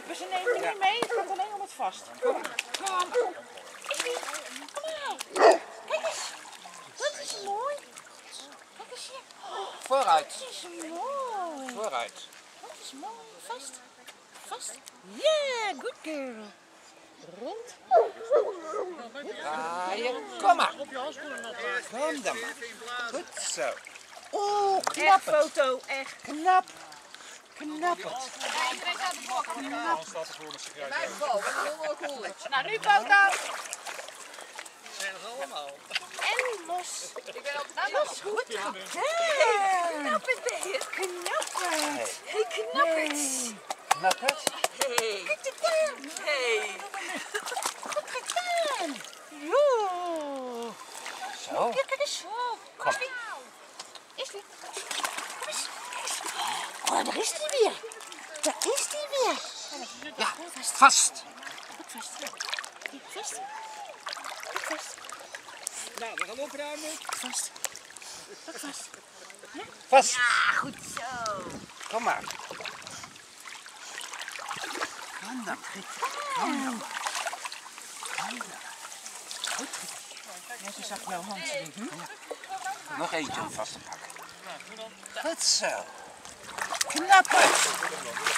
principe, ze nemen niet mee, het gaat alleen om het vast. Kom maar. Kom. Kijk eens. Dat is mooi. Kijk eens hier. Vooruit. Dat is mooi. Vooruit. Dat is mooi. Vast. Vast. Yeah, good girl. Rond. Kom maar. Kom dan maar. Goed zo. Oeh, Echt knap het. foto, echt. Knap. Knap het. Nou, nu foto. En los. Nou, los. Goed. Hey, knap het, ben je. Knap het. Hey, knap het. Knap het. Hey. Goed gedaan. Hey. Goed gedaan. Jo. Zo. Ja, kijk eens. Kom. Is die? Kom eens. Oh, daar is die weer. Daar is die weer. Ja, vast. Vast. Vast. Vast. Nou, we gaan opruimen. Vast. Vast. Vast. Ah, goed zo. Kom maar. Kom dan. Kom dan. Kom dan. Goed. Ja, ze zag jouw hand. Hm? Nog eentje om vast te pakken. Goed zo. Knap het. Ja, daarom.